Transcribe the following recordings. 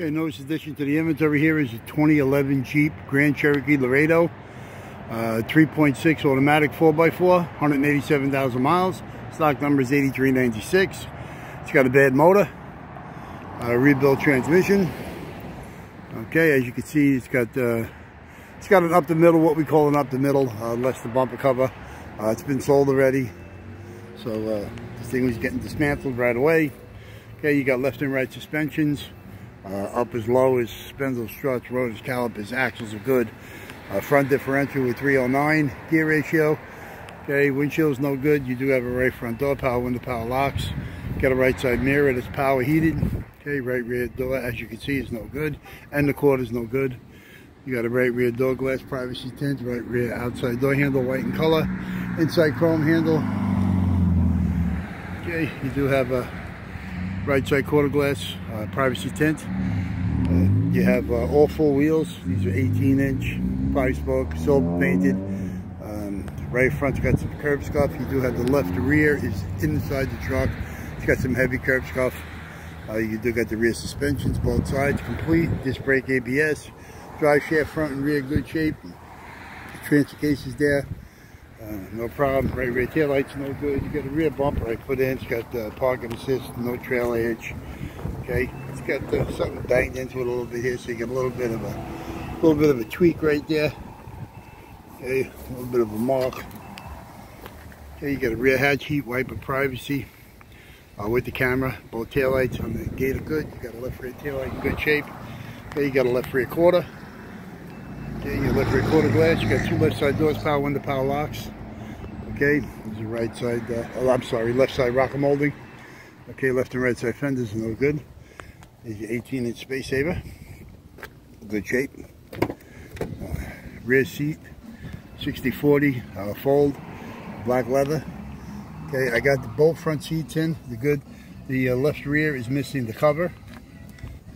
Okay, newest addition to the inventory here is a 2011 Jeep Grand Cherokee Laredo. Uh, 3.6 automatic 4x4, 187,000 miles. Stock number is 8396. It's got a bad motor, a rebuilt transmission. Okay, as you can see, it's got uh, it's got an up the middle, what we call an up the middle, uh, less the bumper cover. Uh, it's been sold already, so uh, this thing was getting dismantled right away. Okay, you got left and right suspensions. Uh, up as low as spindle struts, rotors, calipers, axles are good. Uh, front differential with 309 gear ratio. Okay, windshield's no good. You do have a right front door, power window, power locks. Got a right side mirror that's power heated. Okay, right rear door, as you can see, is no good. And the quarter's no good. You got a right rear door glass, privacy tint, right rear outside door handle, white in color. Inside chrome handle. Okay, you do have a right side quarter glass, uh, privacy tint. Uh, you have uh, all four wheels. These are 18 inch, five spoke, silver painted. Um, right front's got some curb scuff. You do have the left rear is inside the truck. It's got some heavy curb scuff. Uh, you do got the rear suspensions, both sides complete. Disc brake ABS. Drive shaft front and rear good shape. The transfer case is there. Uh, no problem. Right rear tail lights no good. You got a rear bumper I put in. It's got uh, parking assist, no trail edge. Okay, it's got uh, something banged into it a little bit here, so you get a little bit of a little bit of a tweak right there. Okay, a little bit of a mark. Okay, you got a rear hatch heat wiper privacy uh, with the camera. Both tail lights on the gate are good. You got a left rear tail light in good shape. Okay, you got a left rear quarter. Okay, your left rear quarter glass. You got two left side doors, power window, power locks. Okay, there's your right side, uh, oh, I'm sorry, left side rocker molding. Okay, left and right side fenders no good. There's your 18 inch space saver. Good shape. Uh, rear seat, 60-40 uh, fold, black leather. Okay, I got the both front seats in, the good. The uh, left rear is missing the cover.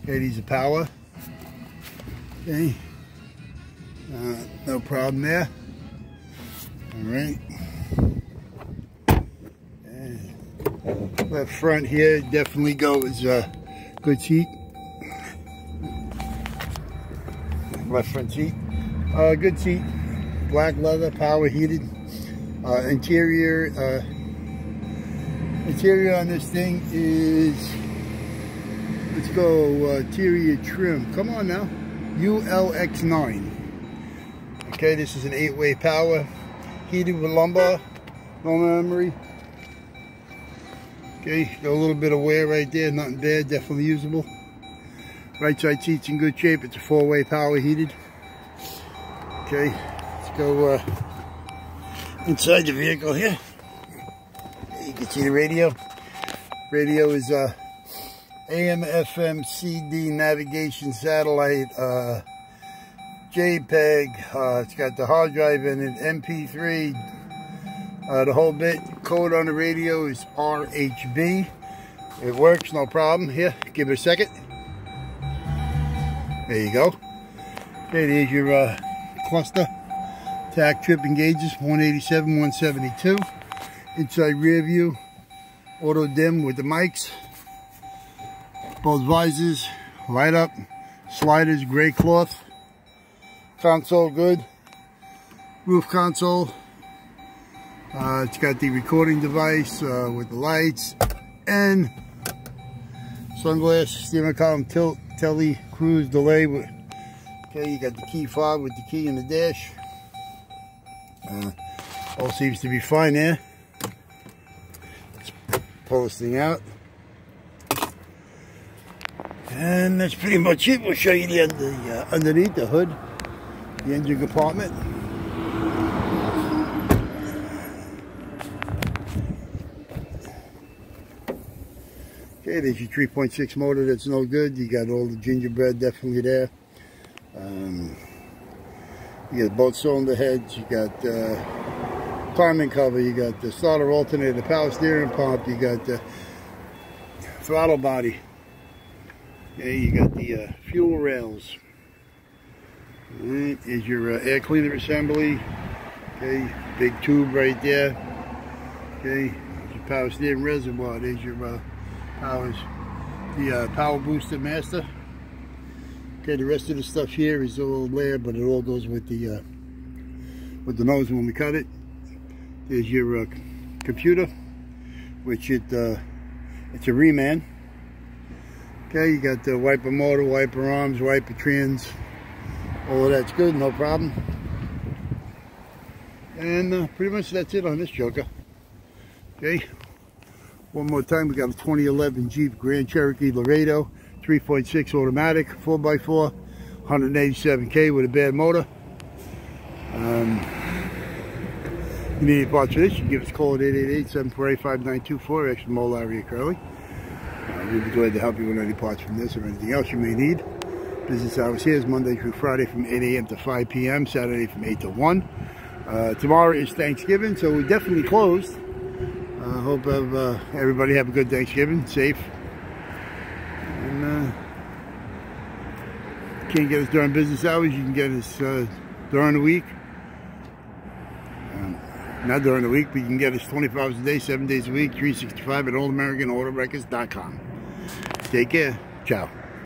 Okay, these are power. Okay, uh, no problem there. All right. And left front here definitely goes uh, good seat. Left front seat. Uh, good seat. Black leather, power heated. Uh, interior. Uh, interior on this thing is. Let's go uh, interior trim. Come on now. ULX9. Okay, this is an eight-way power, heated with lumbar, no memory. Okay, got a little bit of wear right there, nothing bad, definitely usable. Right side seat's in good shape, it's a four-way power heated. Okay, let's go uh, inside the vehicle here. You can see the radio. Radio is uh, AM, FM, CD, navigation, satellite, uh, JPEG, uh, it's got the hard drive in it, MP3, uh, the whole bit. Code on the radio is RHB. It works, no problem. Here, give it a second. There you go. Okay, there's your uh, cluster. Tach trip gauges, 187, 172. Inside rear view, auto dim with the mics. Both visors, light up, sliders, gray cloth console good. Roof console. Uh, it's got the recording device uh, with the lights and sunglass, steering column, tilt, tele, cruise, delay. Okay, you got the key fob with the key in the dash. Uh, all seems to be fine there. Let's pull this thing out. And that's pretty much it. We'll show you the, the uh, underneath the hood the engine compartment. Okay, there's your 3.6 motor that's no good. You got all the gingerbread definitely there. Um, you got both cylinder heads. You got uh, timing cover. You got the starter alternator, power steering pump. You got the throttle body. Yeah, you got the uh, fuel rails. Right, is your uh, air cleaner assembly. Okay, big tube right there. Okay, your power steering reservoir. There's your uh, powers, the uh, power booster master. Okay, the rest of the stuff here is all there, but it all goes with the uh, with the nose when we cut it. There's your uh, computer, which it uh, it's a Reman. Okay, you got the wiper motor, wiper arms, wiper trans, all of that's good, no problem. And uh, pretty much that's it on this Joker. Okay, one more time, we got a 2011 Jeep Grand Cherokee Laredo, 3.6 automatic, 4x4, 187K with a bad motor. Um, you need any parts for this, you can give us a call at 888-748-5924, extra mole area Curly. Uh, we'd be glad to help you with any parts from this or anything else you may need. Business hours here is Monday through Friday from 8 a.m. to 5 p.m., Saturday from 8 to 1. Uh, tomorrow is Thanksgiving, so we're definitely closed. I hope uh, everybody have a good Thanksgiving, safe. And uh, can't get us during business hours, you can get us uh, during the week. Um, not during the week, but you can get us 24 hours a day, 7 days a week, 365 at allamericanautowreckers.com. Take care. Ciao.